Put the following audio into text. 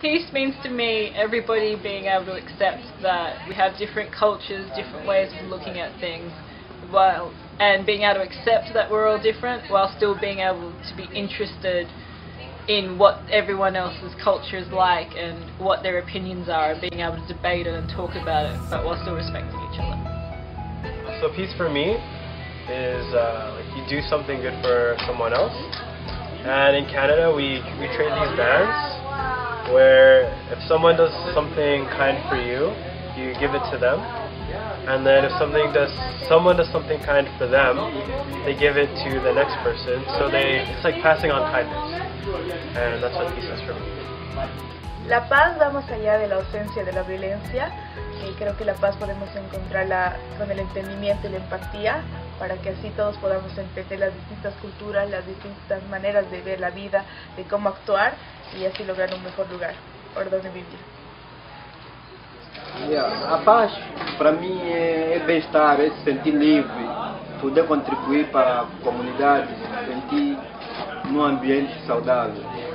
Peace means to me everybody being able to accept that we have different cultures, different ways of looking at things, while and being able to accept that we're all different while still being able to be interested in what everyone else's culture is like and what their opinions are and being able to debate it and talk about it but while still respecting each other. So peace for me is uh, you do something good for someone else. And in Canada we, we trade these bands where if someone does something kind for you, you give it to them. And then if something does someone does something kind for them, they give it to the next person. So they it's like passing on kindness. And that's what peace is for me. La paz va más allá de la ausencia de la violencia y creo que la paz podemos encontrarla con el entendimiento y la empatía para que así todos podamos entender las distintas culturas, las distintas maneras de ver la vida, de cómo actuar y así lograr un mejor lugar por donde vivir. Yeah. A paz, para mim, é, é bem-estar, é se sentir livre, poder contribuir para a comunidade, se sentir num ambiente saudável.